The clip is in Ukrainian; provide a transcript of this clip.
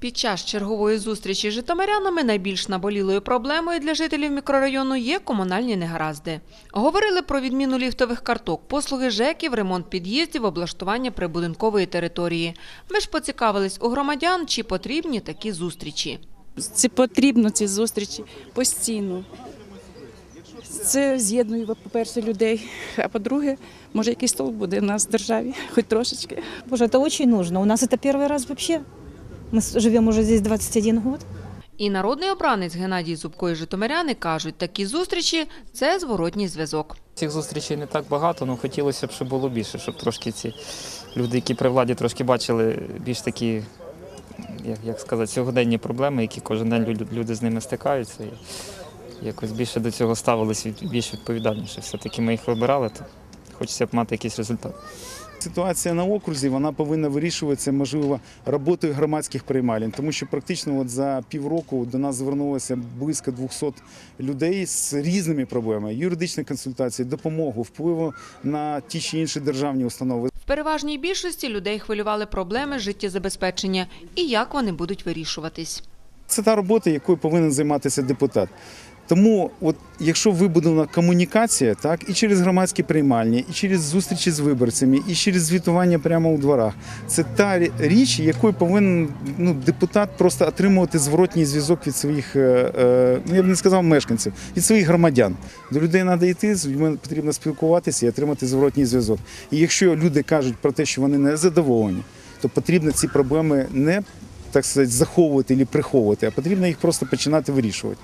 Під час чергової зустрічі з житомирянами найбільш наболілою проблемою для жителів мікрорайону є комунальні негаразди. Говорили про відміну ліфтових карток, послуги ЖЕКів, ремонт під'їздів, облаштування прибудинкової території. Ми ж поцікавились у громадян, чи потрібні такі зустрічі. Це потрібно ці зустрічі постійно. Це з'єднує, по-перше, людей. А по-друге, може, якийсь толк буде в нас в державі, хоч трошечки. Боже, это очень нужно. У нас это первый раз вообще. Мы с- живем уже здесь 21 год. І народний обранець Геннадій Зубко і житомиряни кажуть, такі зустрічі – це зворотній зв'язок. Цих зустрічей не так багато, але хотілося б, щоб було більше, щоб трошки ці люди, які при владі трошки бачили більш такі, як, як сказати, сьогоденні проблеми, які кожен день люди, люди з ними стикаються. І якось більше до цього ставились від, більш відповідальніше. Все-таки ми їх вибирали, то хочеться б мати якийсь результат. Ситуація на окрузі вона повинна вирішуватися, можливо, роботою громадських приймалень, тому що практично от за півроку до нас звернулося близько 200 людей з різними проблемами: юридичні консультації, допомогу, впливу на ті чи інші державні установи. В переважній більшості людей хвилювали проблеми життєзабезпечення і як вони будуть вирішуватись. Це та робота, якою повинен займатися депутат. Тому, от якщо вибудована комунікація, так і через громадські приймальні, і через зустрічі з виборцями, і через звітування прямо у дворах, це та річ, якою повинен ну, депутат просто отримувати зворотній зв'язок від своїх, е, е, ну я б не сказав мешканців, від своїх громадян. До людей треба йти, з людьми потрібно спілкуватися і отримати зворотній зв'язок. І якщо люди кажуть про те, що вони не задоволені, то потрібно ці проблеми не так сказати, заховувати або приховувати, а потрібно їх просто починати вирішувати.